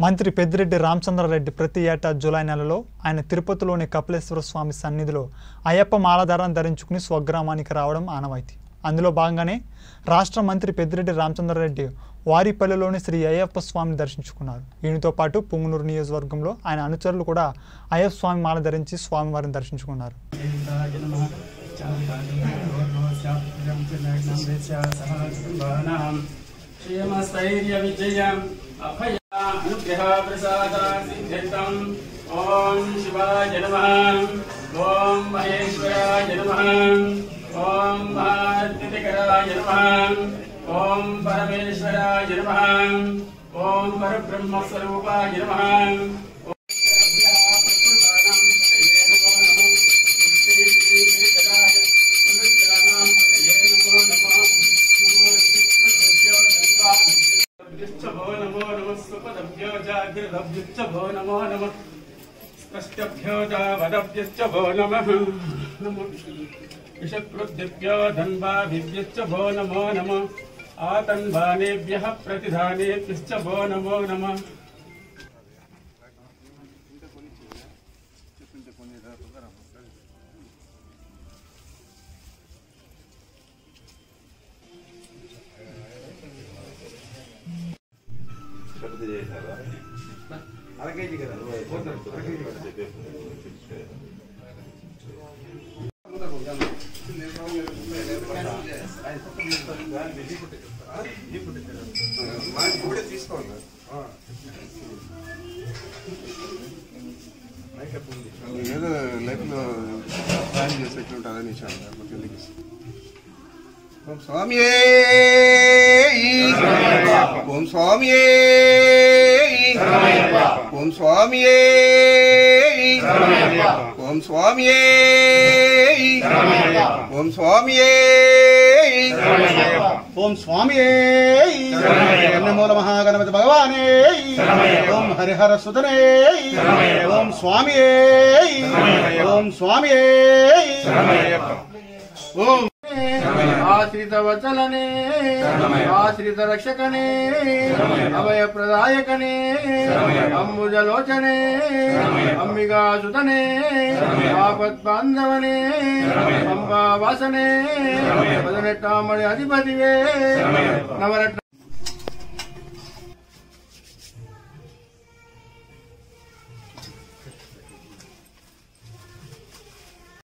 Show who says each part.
Speaker 1: మంత్రి పెద్దిరెడ్డి రామచంద్రారెడ్డి ప్రతి ఏటా జూలై నెలలో ఆయన తిరుపతిలోని కపిలేశ్వర స్వామి సన్నిధిలో అయ్యప్ప మాలధారం ధరించుకుని స్వగ్రామానికి రావడం ఆనవాయితీ. అందులో భాగంగానే రాష్ట్ర మంత్రి పెద్దిరెడ్డి రామచంద్రారెడ్డి వారిపల్లిలోని శ్రీ అయ్యప్ప స్వామిని దర్శించుకున్నారు. ఈయనతో పాటు పుంగునూరు నియోజకవర్గంలో ఆయన అనుచరులు కూడా అయ్యప్ప స్వామి మాల ధరించి స్వామివారిని దర్శించుకున్నారు.
Speaker 2: విజయం అభయ. हा ॐ शिवाय नमः। ॐ महेश्वराय नमः। ॐ महाकरायः ॐ परमेश्वराय नमः। ॐ परब्रह्मस्वरूपाय नमः। नमो नमः। सुपदभ्यो जागृतभ्यश्च नमो। नमः धन्वाभिभ्यश्च भो नमो। नमः आतन्वानेभ्यः प्रतिधानेभ्यश्च भो नमो
Speaker 3: नमः। చేశారా?
Speaker 4: కదా ఇప్పుడే తీసుకోవాలి ఏదో లైఫ్లో ప్లాన్ చేసి ఎట్లుంటుందని ఇచ్చాను ಓಂ ಸ್ವಾಮಿಯೇ ಓಂ ಸ್ವಾಮಿಯೇ ಓಂ ಸ್ವಾಮಿಯೇ ಓಂ ಸ್ವಾಮಿಯೇ ಓಂ ಸ್ವಾಮಿಯೇ
Speaker 5: ಓಂ ಸ್ವಾಮಿಯೇ ಮೂಲ ಮಹಾಗಣಪತಿ ಭಗವಾನೇ ಓಂ ಹರಿಹರ ಸುಧನೇ ಓಂ ಸ್ವಾಮಿಯೇ ಓಂ ಸ್ವಾಮಿಯೇ ಓಂ ఆశ్రిత వచలనే ఆశ్రిత రక్షకనే అభయ ప్రదాయకనే అంబుజలోచనే అంబిగా సుతనే ఆపత్ బాంధవనే అంబా వాసనే పదనెట్టామడి అధిపతివే నవరత్న